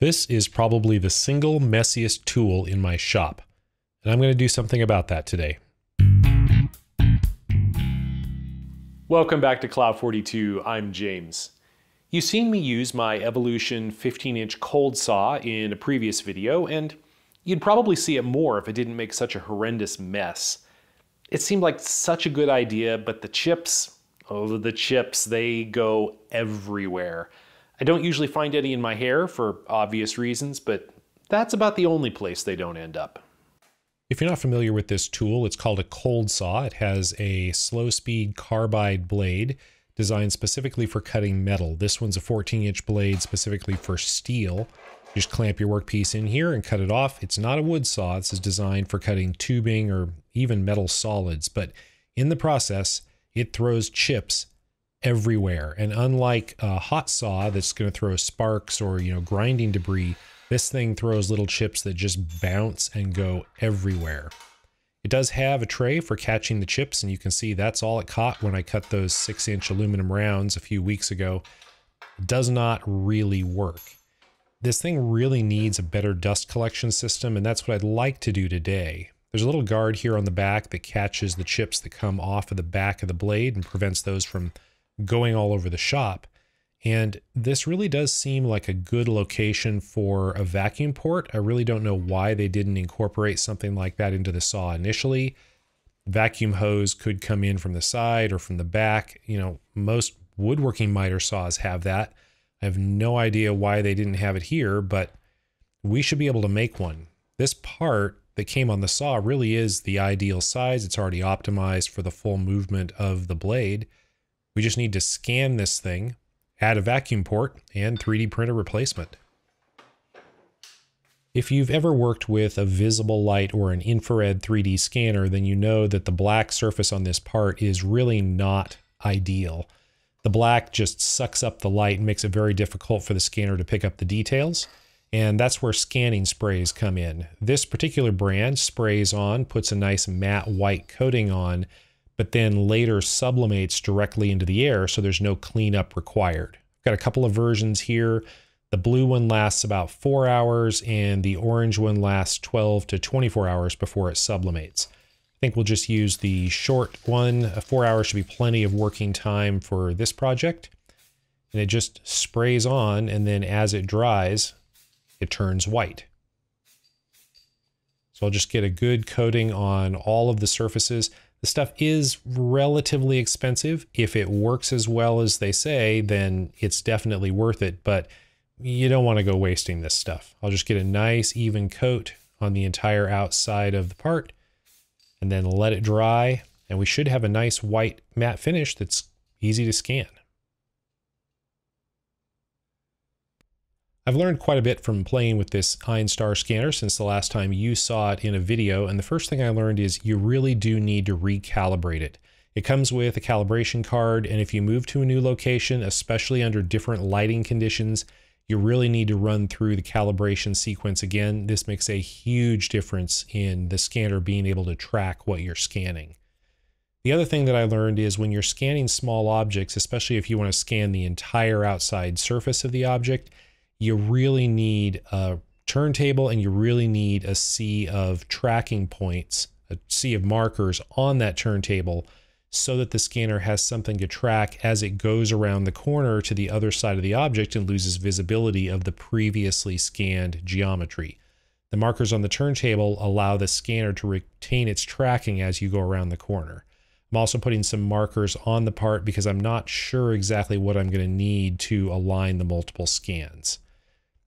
This is probably the single messiest tool in my shop, and I'm going to do something about that today. Welcome back to Clough42. I'm James. You've seen me use my Evolution 15-inch cold saw in a previous video, and you'd probably see it more if it didn't make such a horrendous mess. It seemed like such a good idea, but the chips, oh, the chips, they go everywhere. I don't usually find any in my hair for obvious reasons, but that's about the only place they don't end up. If you're not familiar with this tool, it's called a cold saw. It has a slow speed carbide blade designed specifically for cutting metal. This one's a 14 inch blade specifically for steel. Just clamp your workpiece in here and cut it off. It's not a wood saw. This is designed for cutting tubing or even metal solids, but in the process, it throws chips everywhere. And unlike a hot saw that's going to throw sparks or, you know, grinding debris, this thing throws little chips that just bounce and go everywhere. It does have a tray for catching the chips, and you can see that's all it caught when I cut those six inch aluminum rounds a few weeks ago. It does not really work. This thing really needs a better dust collection system, and that's what I'd like to do today. There's a little guard here on the back that catches the chips that come off of the back of the blade and prevents those from going all over the shop. And this really does seem like a good location for a vacuum port. I really don't know why they didn't incorporate something like that into the saw initially. Vacuum hose could come in from the side or from the back. You know, most woodworking miter saws have that. I have no idea why they didn't have it here, but we should be able to make one. This part that came on the saw really is the ideal size. It's already optimized for the full movement of the blade. We just need to scan this thing, add a vacuum port, and 3D print a replacement. If you've ever worked with a visible light or an infrared 3D scanner, then you know that the black surface on this part is really not ideal. The black just sucks up the light and makes it very difficult for the scanner to pick up the details. And that's where scanning sprays come in. This particular brand sprays on, puts a nice matte white coating on, but then later sublimates directly into the air, so there's no cleanup required. Got a couple of versions here. The blue one lasts about four hours, and the orange one lasts 12 to 24 hours before it sublimates. I think we'll just use the short one. Four hours should be plenty of working time for this project. And it just sprays on, and then as it dries, it turns white. So I'll just get a good coating on all of the surfaces. The stuff is relatively expensive. If it works as well as they say, then it's definitely worth it, but you don't want to go wasting this stuff. I'll just get a nice even coat on the entire outside of the part and then let it dry. And we should have a nice white matte finish that's easy to scan. I've learned quite a bit from playing with this Einstar scanner since the last time you saw it in a video, and the first thing I learned is you really do need to recalibrate it. It comes with a calibration card, and if you move to a new location, especially under different lighting conditions, you really need to run through the calibration sequence again. This makes a huge difference in the scanner being able to track what you're scanning. The other thing that I learned is when you're scanning small objects, especially if you want to scan the entire outside surface of the object, you really need a turntable and you really need a sea of tracking points, a sea of markers on that turntable so that the scanner has something to track as it goes around the corner to the other side of the object and loses visibility of the previously scanned geometry. The markers on the turntable allow the scanner to retain its tracking as you go around the corner. I'm also putting some markers on the part because I'm not sure exactly what I'm going to need to align the multiple scans.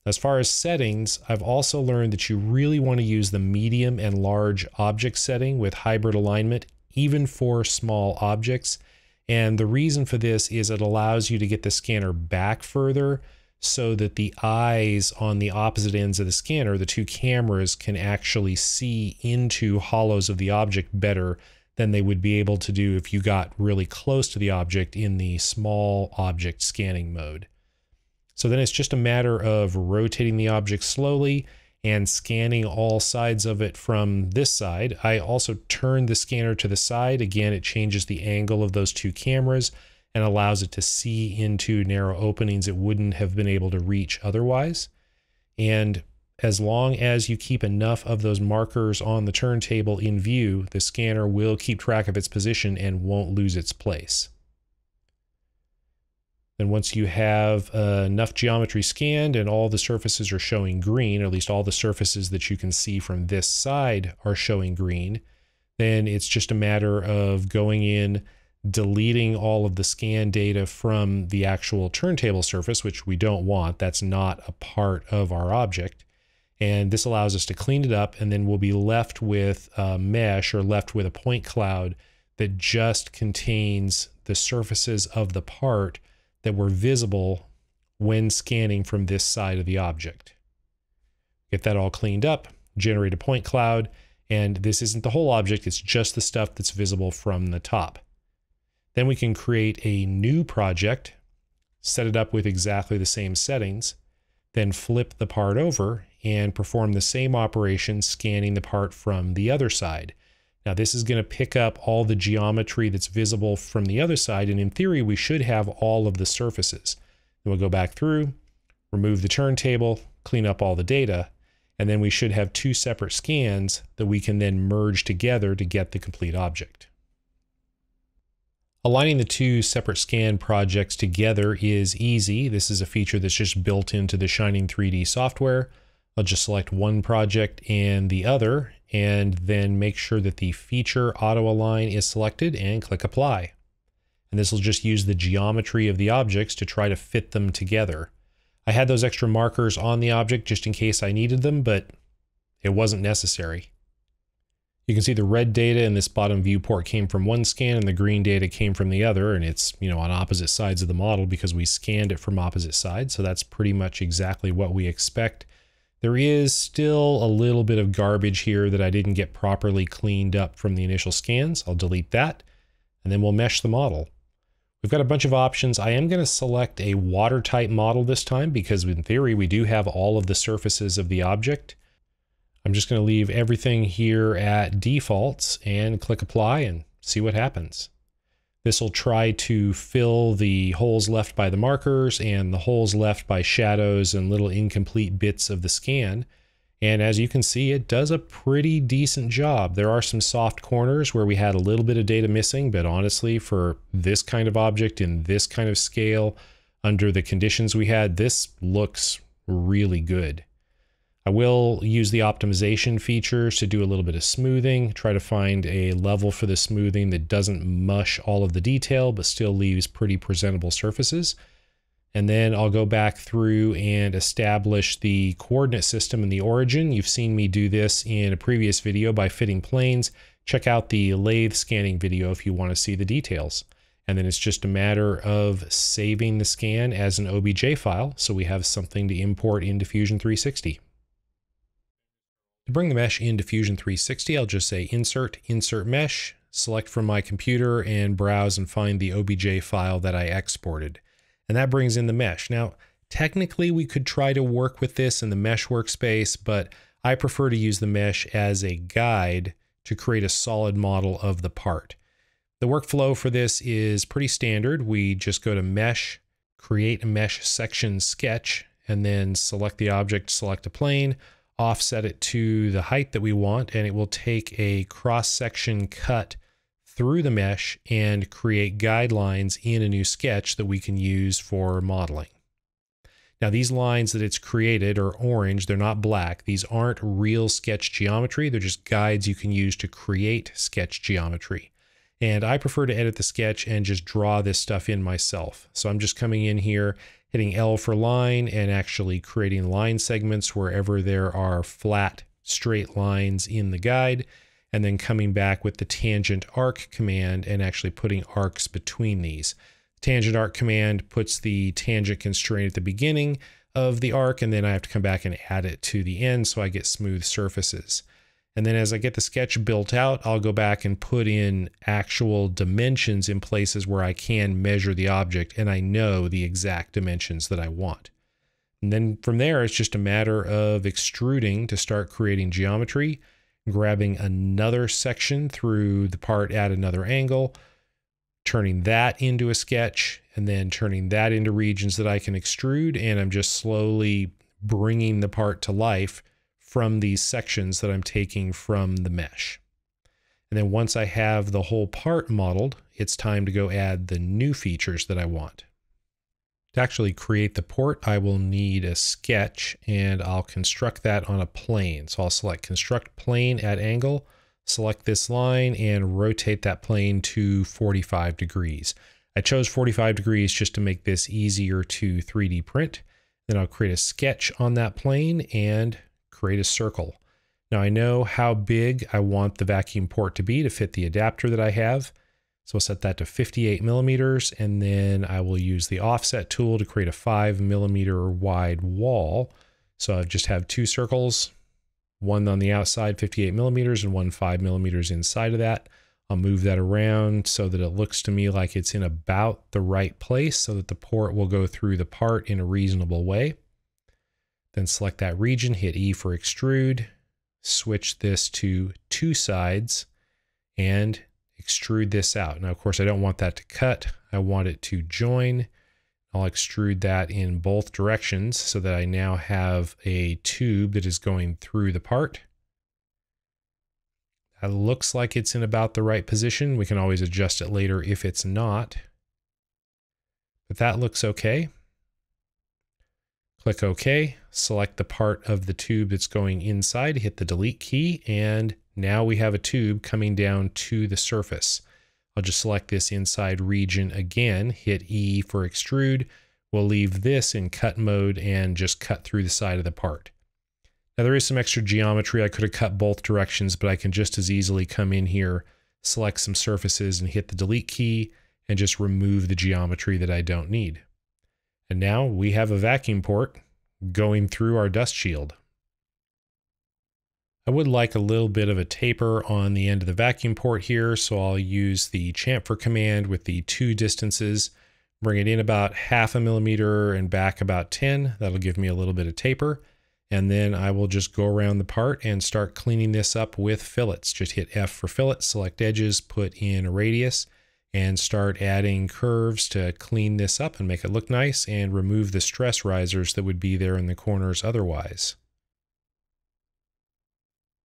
As far as settings, I've also learned that you really want to use the medium and large object setting with hybrid alignment, even for small objects. And the reason for this is it allows you to get the scanner back further so that the eyes on the opposite ends of the scanner, the two cameras, can actually see into hollows of the object better than they would be able to do if you got really close to the object in the small object scanning mode. So then it's just a matter of rotating the object slowly and scanning all sides of it from this side. I also turn the scanner to the side. Again, it changes the angle of those two cameras and allows it to see into narrow openings it wouldn't have been able to reach otherwise. And as long as you keep enough of those markers on the turntable in view, the scanner will keep track of its position and won't lose its place. Then once you have uh, enough geometry scanned and all the surfaces are showing green, or at least all the surfaces that you can see from this side are showing green, then it's just a matter of going in, deleting all of the scan data from the actual turntable surface, which we don't want. That's not a part of our object. And this allows us to clean it up, and then we'll be left with a mesh or left with a point cloud that just contains the surfaces of the part that were visible when scanning from this side of the object. Get that all cleaned up, generate a point cloud, and this isn't the whole object, it's just the stuff that's visible from the top. Then we can create a new project, set it up with exactly the same settings, then flip the part over and perform the same operation scanning the part from the other side. Now this is going to pick up all the geometry that's visible from the other side, and in theory, we should have all of the surfaces. Then we'll go back through, remove the turntable, clean up all the data, and then we should have two separate scans that we can then merge together to get the complete object. Aligning the two separate scan projects together is easy. This is a feature that's just built into the Shining 3D software. I'll just select one project and the other, and then make sure that the feature auto align is selected and click apply. And this will just use the geometry of the objects to try to fit them together. I had those extra markers on the object just in case I needed them, but it wasn't necessary. You can see the red data in this bottom viewport came from one scan and the green data came from the other, and it's, you know, on opposite sides of the model because we scanned it from opposite sides. So that's pretty much exactly what we expect there is still a little bit of garbage here that I didn't get properly cleaned up from the initial scans. I'll delete that, and then we'll mesh the model. We've got a bunch of options. I am going to select a watertight model this time because in theory we do have all of the surfaces of the object. I'm just going to leave everything here at defaults and click apply and see what happens. This will try to fill the holes left by the markers and the holes left by shadows and little incomplete bits of the scan. And as you can see, it does a pretty decent job. There are some soft corners where we had a little bit of data missing, but honestly, for this kind of object in this kind of scale, under the conditions we had, this looks really good. I will use the optimization features to do a little bit of smoothing, try to find a level for the smoothing that doesn't mush all of the detail, but still leaves pretty presentable surfaces. And then I'll go back through and establish the coordinate system and the origin. You've seen me do this in a previous video by fitting planes. Check out the lathe scanning video if you want to see the details. And then it's just a matter of saving the scan as an OBJ file so we have something to import into Fusion 360. To bring the mesh into Fusion 360, I'll just say Insert, Insert Mesh, select from my computer and browse and find the OBJ file that I exported. And that brings in the mesh. Now, technically we could try to work with this in the mesh workspace, but I prefer to use the mesh as a guide to create a solid model of the part. The workflow for this is pretty standard. We just go to Mesh, create a mesh section sketch, and then select the object, select a plane, offset it to the height that we want, and it will take a cross section cut through the mesh and create guidelines in a new sketch that we can use for modeling. Now these lines that it's created are orange, they're not black. These aren't real sketch geometry, they're just guides you can use to create sketch geometry. And I prefer to edit the sketch and just draw this stuff in myself. So I'm just coming in here hitting L for line and actually creating line segments wherever there are flat straight lines in the guide and then coming back with the tangent arc command and actually putting arcs between these. Tangent arc command puts the tangent constraint at the beginning of the arc and then I have to come back and add it to the end so I get smooth surfaces. And then as I get the sketch built out, I'll go back and put in actual dimensions in places where I can measure the object and I know the exact dimensions that I want. And then from there, it's just a matter of extruding to start creating geometry, grabbing another section through the part at another angle, turning that into a sketch, and then turning that into regions that I can extrude. And I'm just slowly bringing the part to life from these sections that I'm taking from the mesh. And then once I have the whole part modeled, it's time to go add the new features that I want. To actually create the port, I will need a sketch and I'll construct that on a plane. So I'll select construct plane at angle, select this line and rotate that plane to 45 degrees. I chose 45 degrees just to make this easier to 3D print. Then I'll create a sketch on that plane and create a circle. Now I know how big I want the vacuum port to be to fit the adapter that I have. So I'll set that to 58 millimeters, and then I will use the offset tool to create a five millimeter wide wall. So I just have two circles, one on the outside, 58 millimeters, and one five millimeters inside of that. I'll move that around so that it looks to me like it's in about the right place so that the port will go through the part in a reasonable way. Then select that region, hit E for extrude, switch this to two sides, and extrude this out. Now, of course, I don't want that to cut. I want it to join. I'll extrude that in both directions so that I now have a tube that is going through the part. That looks like it's in about the right position. We can always adjust it later if it's not. But that looks okay. Click OK, select the part of the tube that's going inside, hit the delete key, and now we have a tube coming down to the surface. I'll just select this inside region again, hit E for extrude. We'll leave this in cut mode and just cut through the side of the part. Now there is some extra geometry. I could have cut both directions, but I can just as easily come in here, select some surfaces and hit the delete key and just remove the geometry that I don't need. And now we have a vacuum port going through our dust shield. I would like a little bit of a taper on the end of the vacuum port here, so I'll use the chamfer command with the two distances, bring it in about half a millimeter and back about 10. That'll give me a little bit of taper. And then I will just go around the part and start cleaning this up with fillets. Just hit F for fillet, select edges, put in a radius, and start adding curves to clean this up and make it look nice and remove the stress risers that would be there in the corners otherwise.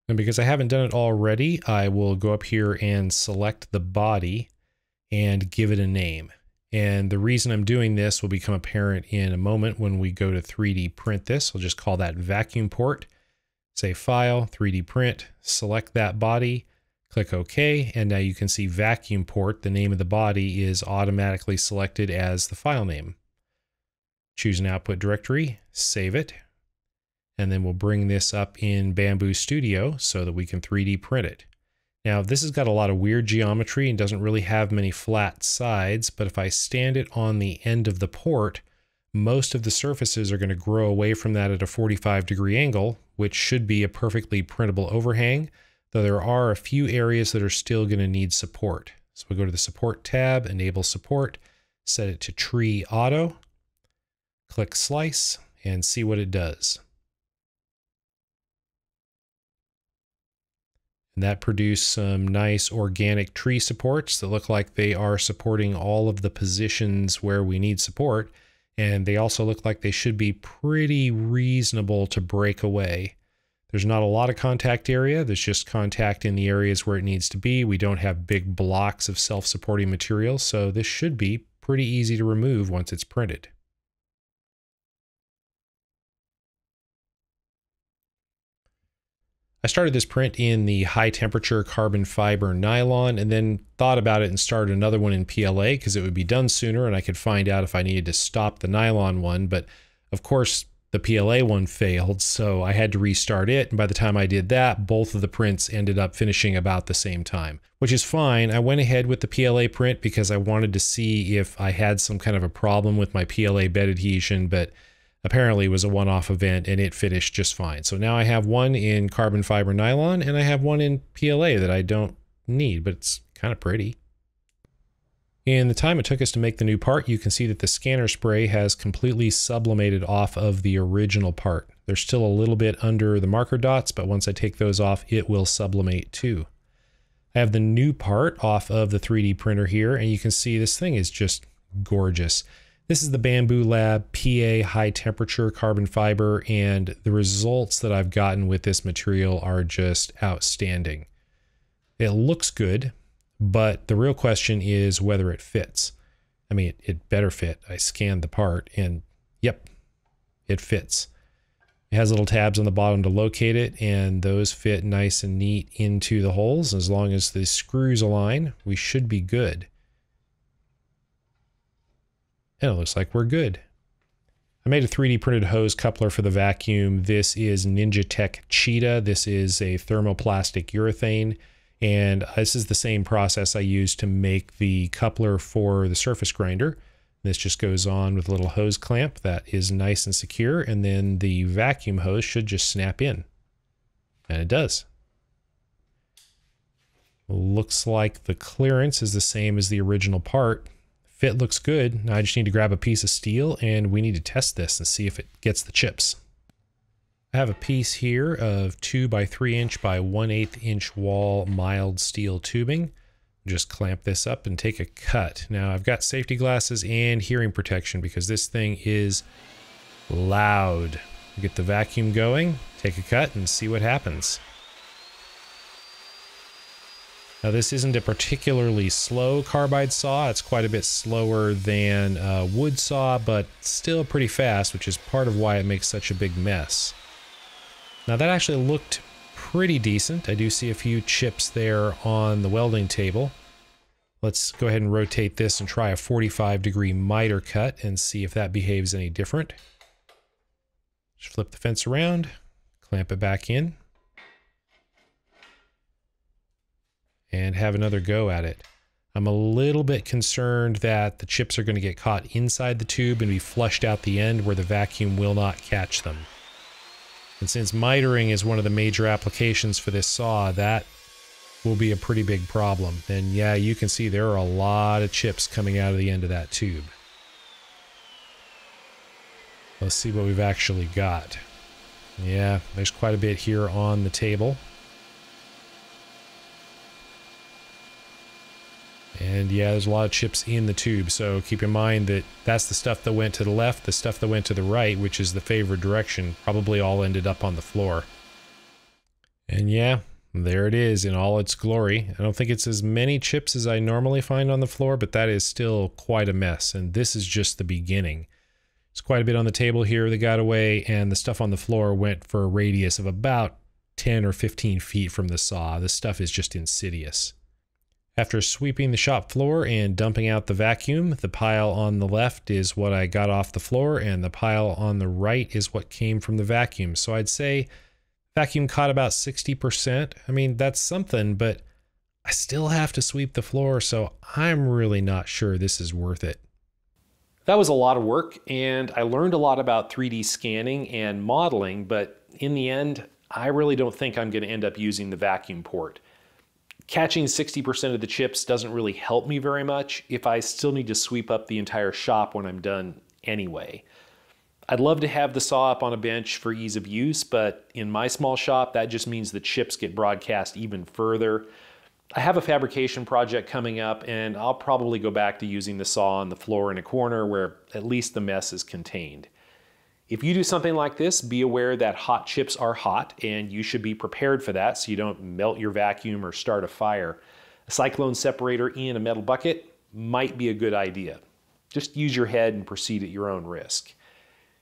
And because I haven't done it already, I will go up here and select the body and give it a name. And the reason I'm doing this will become apparent in a moment when we go to 3D print this. I'll just call that vacuum port, say file, 3D print, select that body, click OK, and now you can see vacuum port, the name of the body is automatically selected as the file name. Choose an output directory, save it, and then we'll bring this up in Bambu Studio so that we can 3D print it. Now this has got a lot of weird geometry and doesn't really have many flat sides, but if I stand it on the end of the port, most of the surfaces are going to grow away from that at a 45 degree angle, which should be a perfectly printable overhang, though there are a few areas that are still going to need support. So we'll go to the support tab, enable support, set it to tree auto, click slice, and see what it does. And that produced some nice organic tree supports that look like they are supporting all of the positions where we need support. And they also look like they should be pretty reasonable to break away. There's not a lot of contact area. There's just contact in the areas where it needs to be. We don't have big blocks of self-supporting material, so this should be pretty easy to remove once it's printed. I started this print in the high temperature carbon fiber nylon and then thought about it and started another one in PLA because it would be done sooner and I could find out if I needed to stop the nylon one. But of course, the PLA one failed, so I had to restart it. And by the time I did that, both of the prints ended up finishing about the same time, which is fine. I went ahead with the PLA print because I wanted to see if I had some kind of a problem with my PLA bed adhesion, but apparently it was a one-off event and it finished just fine. So now I have one in carbon fiber nylon and I have one in PLA that I don't need, but it's kind of pretty. In the time it took us to make the new part, you can see that the scanner spray has completely sublimated off of the original part. There's still a little bit under the marker dots, but once I take those off, it will sublimate too. I have the new part off of the 3D printer here, and you can see this thing is just gorgeous. This is the Bambu Lab PA high temperature carbon fiber, and the results that I've gotten with this material are just outstanding. It looks good, but the real question is whether it fits. I mean, it, it better fit. I scanned the part, and yep, it fits. It has little tabs on the bottom to locate it, and those fit nice and neat into the holes. As long as the screws align, we should be good. And it looks like we're good. I made a 3D printed hose coupler for the vacuum. This is NinjaTek Cheetah. This is a thermoplastic urethane. And uh, this is the same process I used to make the coupler for the surface grinder. This just goes on with a little hose clamp that is nice and secure. And then the vacuum hose should just snap in. And it does. Looks like the clearance is the same as the original part. Fit looks good. Now I just need to grab a piece of steel and we need to test this and see if it gets the chips. I have a piece here of 2 by 3 inch by 1 8 inch wall mild steel tubing. Just clamp this up and take a cut. Now I've got safety glasses and hearing protection because this thing is loud. Get the vacuum going, take a cut and see what happens. Now this isn't a particularly slow carbide saw. It's quite a bit slower than a wood saw, but still pretty fast, which is part of why it makes such a big mess. Now that actually looked pretty decent. I do see a few chips there on the welding table. Let's go ahead and rotate this and try a 45 degree miter cut and see if that behaves any different. Just flip the fence around, clamp it back in. and have another go at it. I'm a little bit concerned that the chips are going to get caught inside the tube and be flushed out the end where the vacuum will not catch them. And since mitering is one of the major applications for this saw, that will be a pretty big problem. And yeah, you can see there are a lot of chips coming out of the end of that tube. Let's see what we've actually got. Yeah, there's quite a bit here on the table. And yeah, there's a lot of chips in the tube, so keep in mind that that's the stuff that went to the left, the stuff that went to the right, which is the favored direction, probably all ended up on the floor. And yeah, there it is in all its glory. I don't think it's as many chips as I normally find on the floor, but that is still quite a mess, and this is just the beginning. There's quite a bit on the table here that got away, and the stuff on the floor went for a radius of about 10 or 15 feet from the saw. This stuff is just insidious. After sweeping the shop floor and dumping out the vacuum, the pile on the left is what I got off the floor and the pile on the right is what came from the vacuum. So I'd say vacuum caught about 60%. I mean, that's something, but I still have to sweep the floor, so I'm really not sure this is worth it. That was a lot of work, and I learned a lot about 3D scanning and modeling, but in the end, I really don't think I'm going to end up using the vacuum port. Catching 60% of the chips doesn't really help me very much if I still need to sweep up the entire shop when I'm done anyway. I'd love to have the saw up on a bench for ease of use, but in my small shop, that just means the chips get broadcast even further. I have a fabrication project coming up, and I'll probably go back to using the saw on the floor in a corner where at least the mess is contained. If you do something like this, be aware that hot chips are hot and you should be prepared for that so you don't melt your vacuum or start a fire. A cyclone separator in a metal bucket might be a good idea. Just use your head and proceed at your own risk.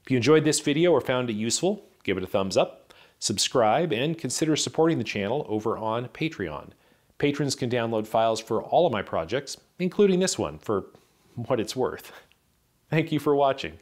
If you enjoyed this video or found it useful, give it a thumbs up, subscribe, and consider supporting the channel over on Patreon. Patrons can download files for all of my projects, including this one, for what it's worth. Thank you for watching.